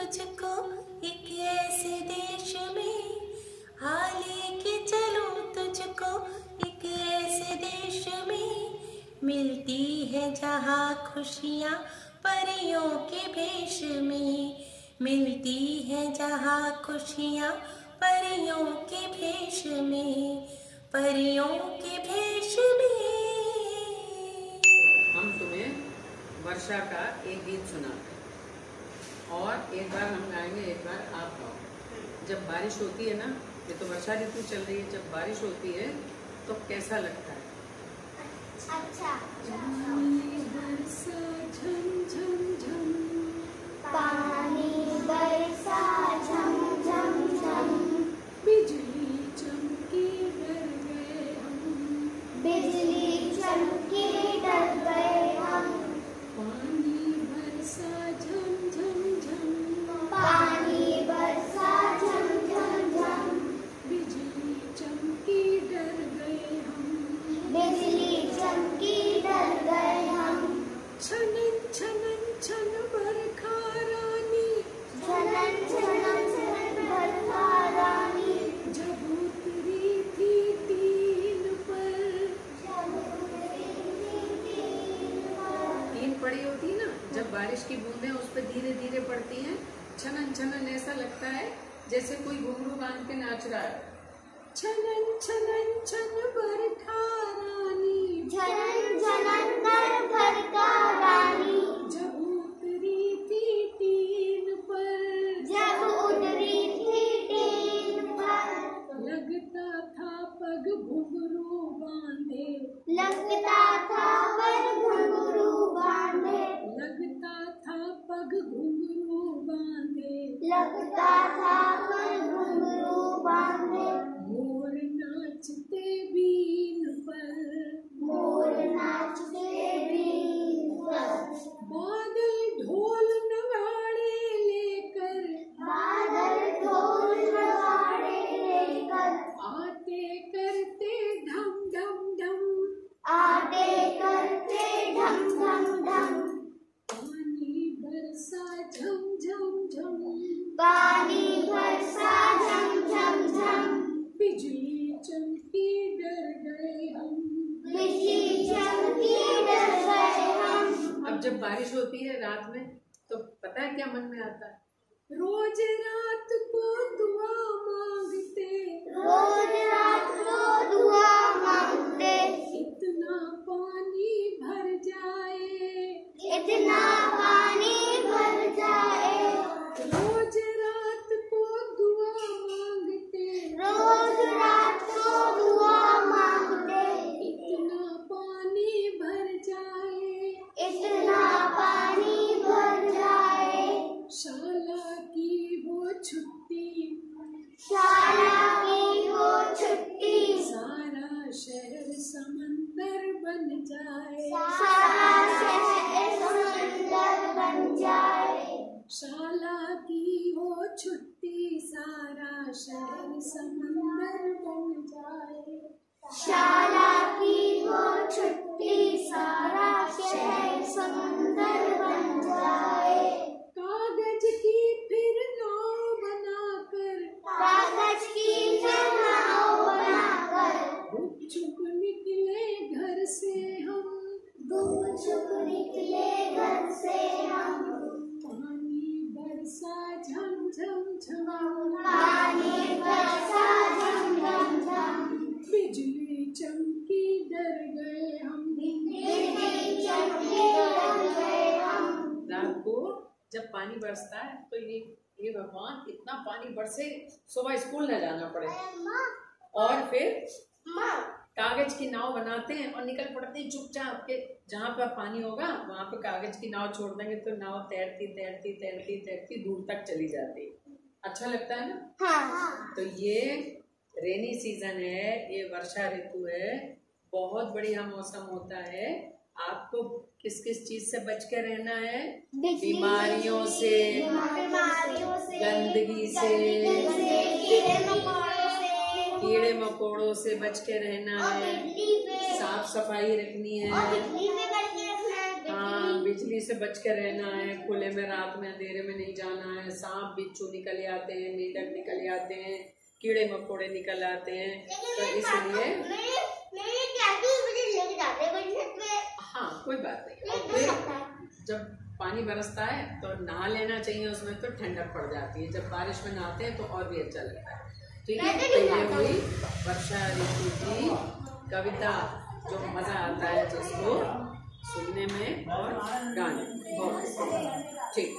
तुझको एक ऐसे देश में हाले के चलूँ, तुझको एक ऐसे देश में मिलती है जहाँ खुशियाँ परियों के भेष में मिलती है जहाँ खुशियाँ परियों के भेष में, परियों के भेष में। हम तुम्हें वर्षा का एक गीत सुनाते हैं। एक बार हम गाएँगे एक बार आप गाओ। जब बारिश होती है ना ये तो वर्षा ऋतु चल रही है जब बारिश होती है तो कैसा लगता है? अच्छा। बरसा झम झम झम। पानी बरसा झम झम झम बिजली चमकी जब बारिश की बूंदें उस पर धीरे धीरे पड़ती हैं छनन छनन ऐसा लगता है जैसे कोई घुंघरू बाँध के नाच रहा है। छनन छनन छन बरखा रानी झनन झनन कर बरसा रानी। जब उतरी थी तीन पर जब उतरी थी टीन पर। लगता था पग घुंघरू बांधे। लगता था पग घुंघरू बांधे। लगता था बारिश होती है रात में तो पता है क्या मन में आता है? रोज रात को दुआ मांगते। रोज रात को दुआ मांगते। इतना पानी भर जाए। इतना पानी भर जाए। रोज रात को दुआ मांगते। रोज रात को दुआ जाए बन जाए शाला की वो छुट्टी सारा शहर समंदर बन जाए। शाला की वो छुट्टी चमकी डर गए हम। चमके डर गए हम रात को जब पानी बरसता है तो ये ये भगवान इतना पानी बरसे सुबह स्कूल न जाना पड़े। और फिर कागज़ की नाव बनाते हैं और निकल पड़ते हैं चुपचाप के। जहाँ पर पानी होगा वहाँ पे कागज़ की नाव छोड़ देंगे तो नाव तैरती तैरती तैरती तैरती दूर तक चली जाती है। अच्छा लगता है ना? हाँ। तो ये रेनी सीज़न है ये वर्षा ऋतु है बहुत बढ़िया मौसम होता है। आपको किस किस चीज़ से बच के रहना है? बीमारियों से बीमारियों से गंदगी से कीड़े मकोड़ों से। कीड़े मकोड़ों से बच के रहना है। साफ़ सफ़ाई रखनी है। है हाँ बिजली से बच के रहना है। खुले में रात में अंधेरे में नहीं जाना है। सांप बिच्छू निकल आते हैं मेढक निकल आते हैं। कीड़े मकोड़े निकल आते हैं तो इसलिए हैं हाँ कोई बात नहीं। और फिर जब पानी बरसता है तो नहा लेना चाहिए उसमें तो ठंडक पड़ जाती है। जब बारिश में नहाते हैं तो और भी अच्छा लगता है। ठीक है तो तो ये हुई वर्षा ऋतु की कविता जो मज़ा आता है जिसको सुनने में और गाने बहुत ठीक।